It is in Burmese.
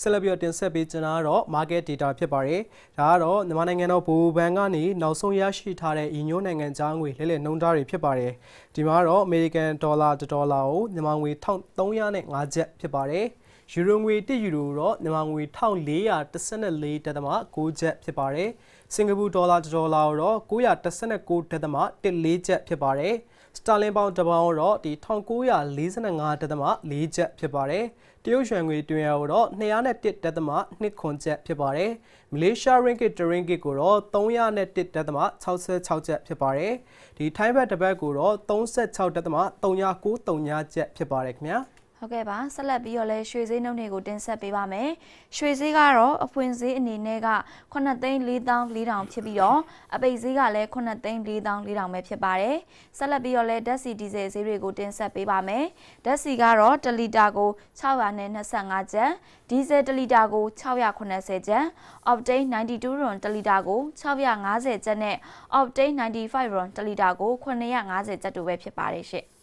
ဆက်လက်ပြီးတော့တင်ဆက်ပေးချင်တာကတော့ market data ဖြစ်ပါတယ်။ဒါကတော့မြန်မာနိုင်ငံတော်ဗဟိုဘဏ်ကနေနောက်ဆုံးရရှိထားတဲ့ဤညိုးနိုင်ငံသားငွေလဲလှယ်နှုန်းထားတွေဖြစ်ပါတယ်။ဒီမှာတော့ American Dollar 1ဒေါ်လာကိုမြန်မာငွေ1305ကျပ်ဖြစ်ပါတယ်။ယူရိုငွေ1ယူရိုတော့မြန်မာငွေ1414.6ကျပ်ဖြစ်ပါတယ်။စင်ကာပူဒေါ်လာ1ဒေါ်လာကိုတော့919.14ကျပ်ဖြစ်ပါတယ်။ စတာလင်ပေါင်တစ်ပေါင်တော့ဒီ1945.4ကျပ်ဖြစ်ပါတယ်။တရုတ်ရွှန်ငွေတွင်ရတော့201.2ခွန်ကျပ်ဖြစ်ပါတယ်။မလေးရှားရင်းဂစ်တရင်းဂစ်ကိုတော့301.66ကျပ်ဖြစ်ပါတယ်။ဒီထိုင်းဘတ်တစ်ဘတ်ကိုတော့36.3993ကျပ်ဖြစ်ပါတယ်ခင်ဗျာ။ ဟုတ်ကဲ့ပါဆက်လက်ပြီးတော့လဲရွှေဈေးနှုန်းတွေကိုတင်ဆက်ပေးပါမယ်ရွှေဈေးကတော့အဖွင့်ဈေးအနေနဲ့က9သိန်း4400ဖြစ်ပြီးတော့အပိတ်ဈေးကလည်း9သိန်း4400ပဲဖြစ်ပါတယ်ဆက်လက်ပြီးတော့လဲဓာတ်ဆီဒီဇယ်ဈေးတွေကိုတင်ဆက်ပေးပါမယ်ဓာတ်ဆီကတော့1လီတာကို625ကျပ်ဒီဇယ်1လီတာကို680ကျပ် Octane 92 RON 1လီတာကို650ကျပ်နဲ့ Octane 95 RON 1လီတာကို950ကျပ်တို့ပဲဖြစ်ပါတယ်ရှင့်